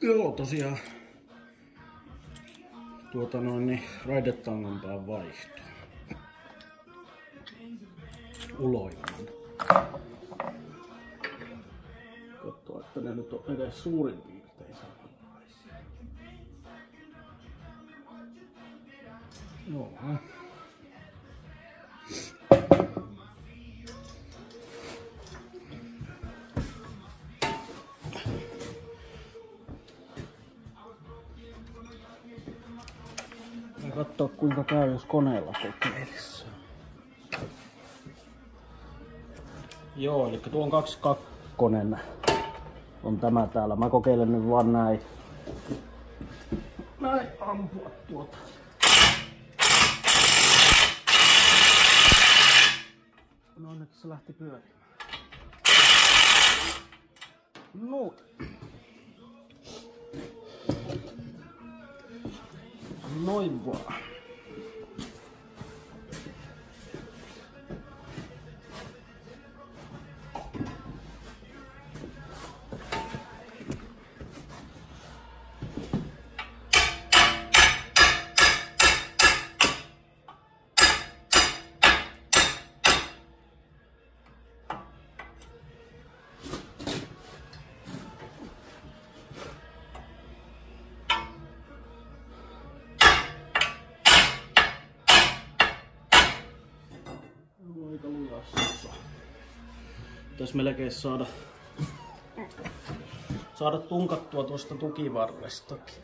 Joo, tosiaan tuota noin niin raidetangon pään vaihto. Uloimman. Katsoa, että ne nyt on edes suurin piirtein samanlaisia. Joo. Katsoa kuinka käy, jos koneella kokeilisi. Joo, eli tuo on 22 on tämä täällä. Mä kokeilen nyt vaan näin. Näin ampua tuota. No onneksi se lähti pyörimään. No. Vaan. Pitäis melkein saada, saada tunkattua tuosta tukivarrestakin.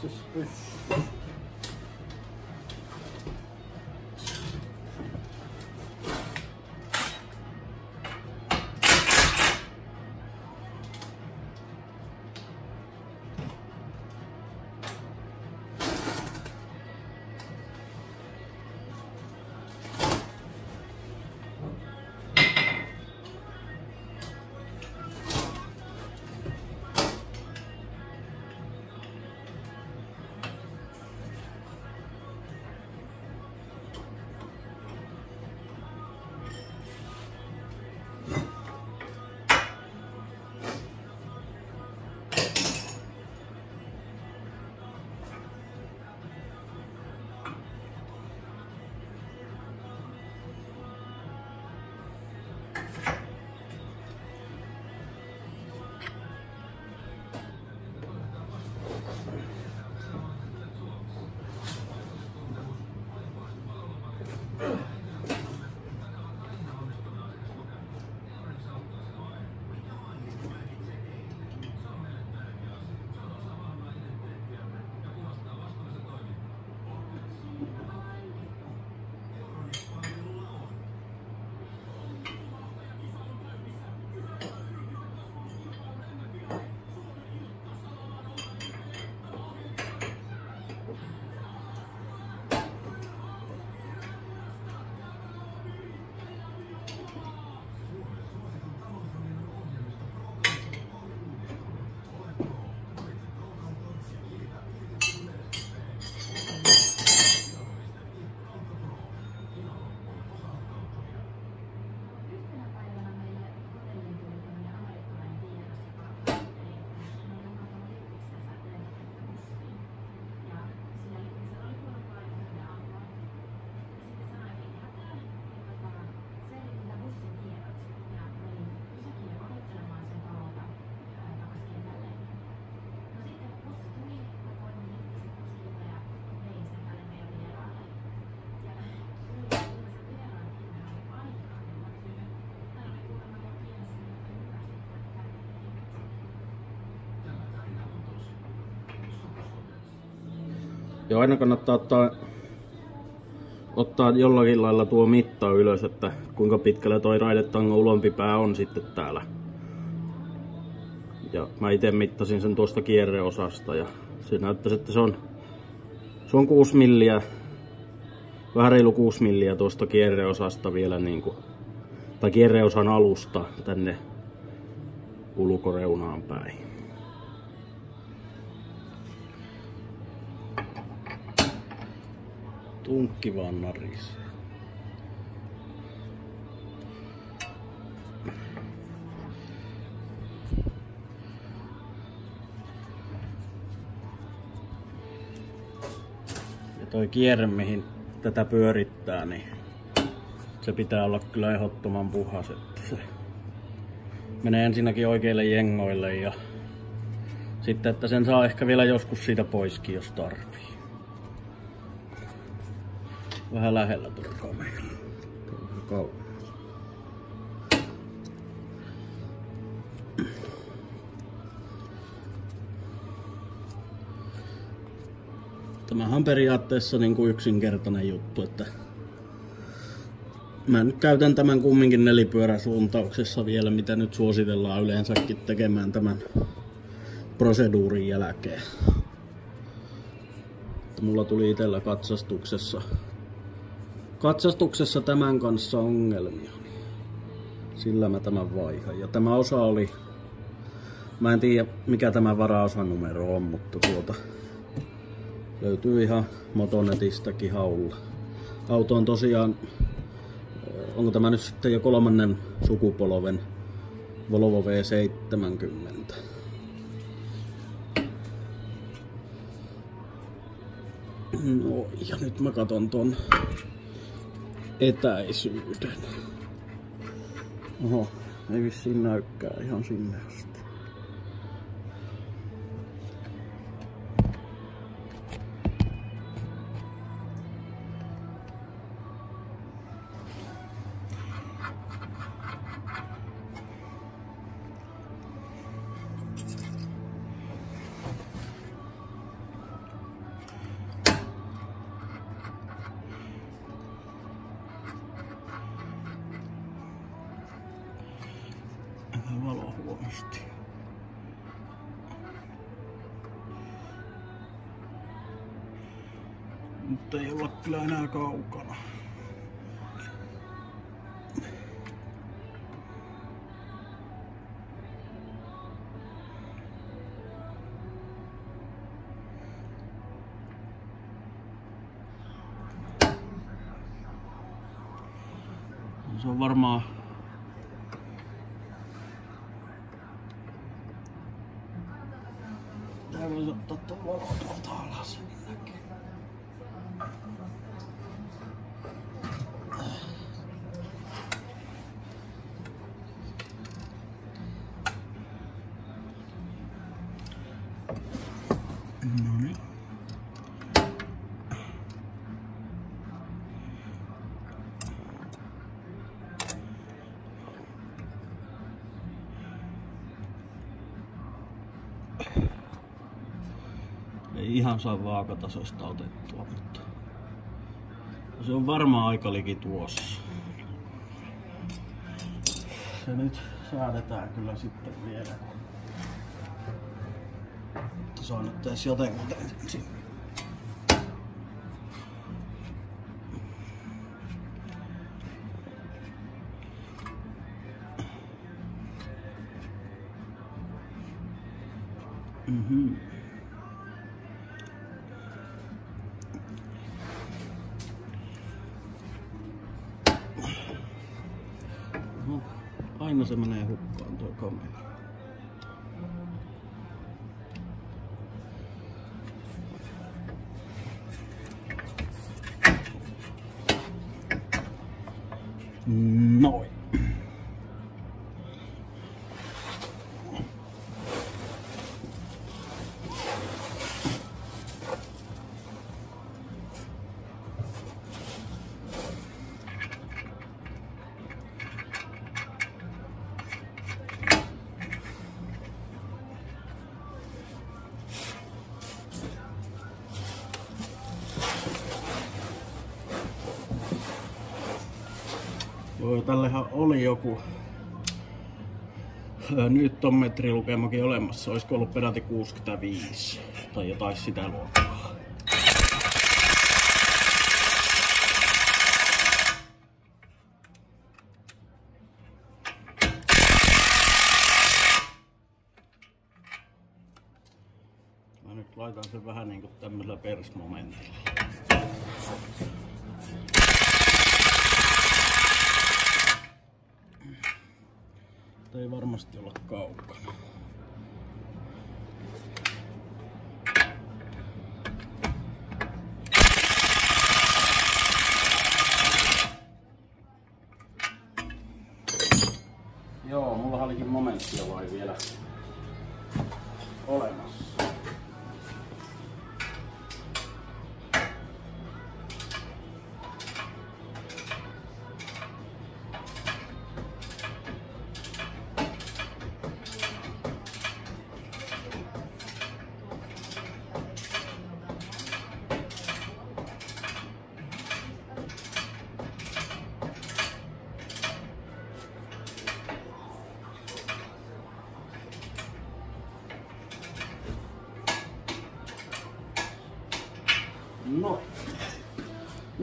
Suspicious. Ja aina kannattaa ottaa, ottaa jollakin lailla tuo mitta ylös, että kuinka pitkällä toi raidetango ulompipää on sitten täällä. Ja mä itse mittasin sen tuosta kierreosasta ja se näyttäisi, että se on, se on 6 milliä, vähän reilu 6 milliä tuosta kierreosasta vielä niin kuin, tai kierreosan alusta tänne ulkoreunaan päin. Tunkki vaan narisee. Ja toi kierre, mihin tätä pyörittää, niin se pitää olla kyllä ehdottoman puhas, että se menee ensinnäkin oikeille jengoille ja sitten, että sen saa ehkä vielä joskus siitä poiskin, jos tarvii. Vähän lähellä tuo kamera. Tämähän on periaatteessa niin kuin yksinkertainen juttu, että mä nyt käytän tämän kumminkin nelipyöräsuuntauksessa vielä, mitä nyt suositellaan yleensäkin tekemään tämän proseduurin jälkeen. Mulla tuli itellä katsastuksessa, katsastuksessa tämän kanssa ongelmia. Sillä mä tämän vaihan. Ja tämä osa oli, mä en tiedä mikä tämä varaosanumero on, mutta tuota löytyy ihan Motonetistäkin haulla. Auto on tosiaan onko tämä nyt sitten jo kolmannen sukupolven Volvo V70. No ja nyt mä katon ton etäisyyden. Oho, ei vissiin näykää ihan sinne asti. Mutta ei olla kyllä enää kaukana. Ihan saa vaakatasosta otettua, mutta se on varmaan aika liki tuossa. Se nyt säädetään kyllä sitten vielä. On nyt tässä jotenkin ensin. Tuo tällehän oli joku ää, newtonmetrilukemakin olemassa. Olisiko ollut peräti 65 tai jotain sitä luokkaa. Mä nyt laitan sen vähän niinku tämmöisellä persmomentilla. Ei varmasti olla kaukana.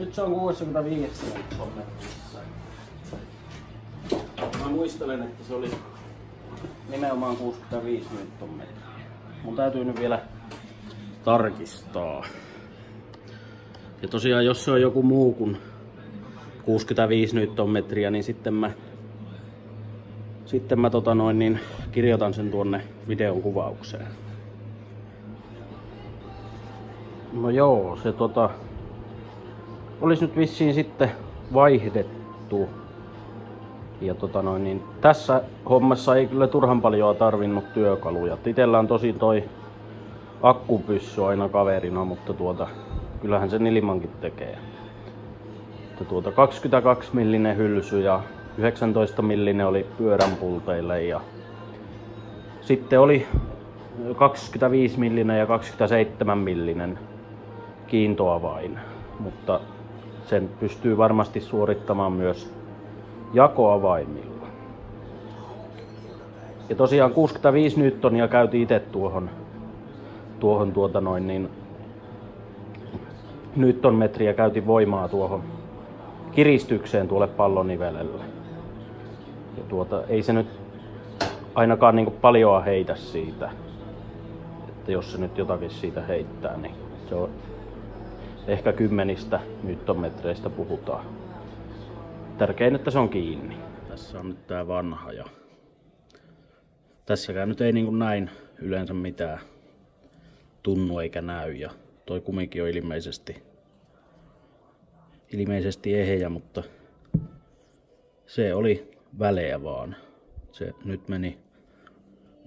Nyt se on 65 metrissä. Mä muistelen, että se oli nimenomaan 65 metriä. Mun täytyy nyt vielä tarkistaa. Ja tosiaan, jos se on joku muu kuin 65 metriä, niin sitten mä, sitten mä tota noin, niin kirjoitan sen tuonne videon kuvaukseen. No joo, se tota... Olisi nyt vissiin sitten vaihdettu. Ja tota noin, niin tässä hommassa ei kyllä turhan paljon tarvinnut työkaluja. Itellä on tosi toi akkupyssy aina kaverina, mutta tuota, kyllähän sen ilmankin tekee. Että tuota 22 millinen hylsy ja 19 millinen oli pyöränpulteille ja sitten oli 25 millinen ja 27 millinen kiintoavain, mutta sen pystyy varmasti suorittamaan myös jakoavaimilla. Ja tosiaan 65 newtonia käytiin itse tuohon, tuohon tuota noin niin newtonmetriä käytin voimaa tuohon kiristykseen tuolle pallonivelelle. Ja tuota, ei se nyt ainakaan niin paljoa heitä siitä. Että jos se nyt jotakin siitä heittää, niin se on ehkä kymmenistä newtonmetreistä puhutaan. Tärkein, että se on kiinni. Tässä on nyt tää vanha ja tässäkään nyt ei niin kuin näin yleensä mitään tunnu eikä näy ja toi kumikin on ilmeisesti ilmeisesti eheä, mutta se oli väleä vaan. Se nyt meni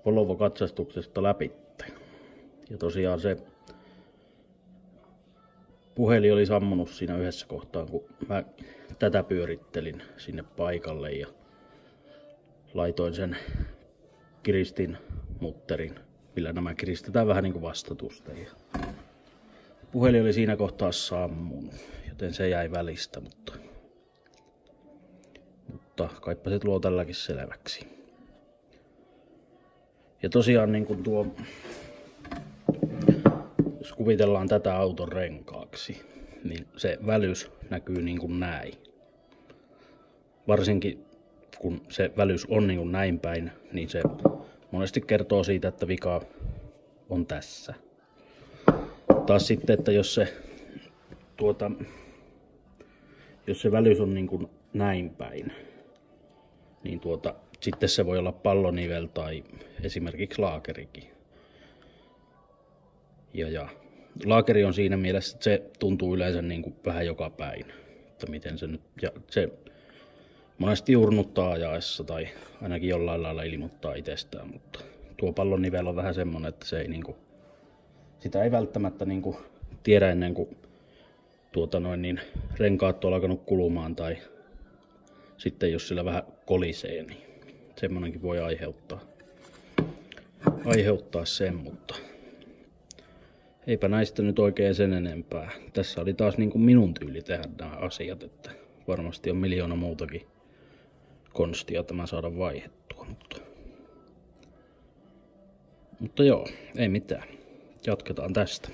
Volvo-katsastuksesta läpi. Ja tosiaan se puhelin oli sammunut siinä yhdessä kohtaa, kun mä tätä pyörittelin sinne paikalle ja laitoin sen kiristin mutterin, millä nämä kiristetään vähän niin kuin vastatusta. Ja puhelin oli siinä kohtaa sammunut, joten se jäi välistä, mutta, mutta kaipa se tuo tälläkin selväksi. Ja tosiaan niin kuin tuo kuvitellaan tätä auton renkaaksi, niin se välys näkyy niin kuin näin. Varsinkin kun se välys on niin kuin näin päin, niin se monesti kertoo siitä, että vika on tässä. Taas sitten, että jos se, tuota, jos se välys on niin kuin näin päin, niin tuota, sitten se voi olla pallonivel tai esimerkiksi laakerikin. Ja, ja laakeri on siinä mielessä, että se tuntuu yleensä niin kuin vähän joka päin. Että miten se nyt, ja se monesti jurnuttaa ajaessa tai ainakin jollain lailla ilmoittaa itsestään, mutta tuo pallonivel on vähän semmonen, että se ei niin kuin, sitä ei välttämättä niin kuin tiedä ennen kuin tuota noin, niin renkaat on alkanut kulumaan tai sitten jos sillä vähän kolisee, niin semmonenkin voi aiheuttaa, aiheuttaa sen, mutta eipä näistä nyt oikein sen enempää. Tässä oli taas niin kuin minun tyyli tehdä nämä asiat, että varmasti on miljoona muutakin konstia tämä saada vaihettua, mutta... Mutta joo, ei mitään. Jatketaan tästä.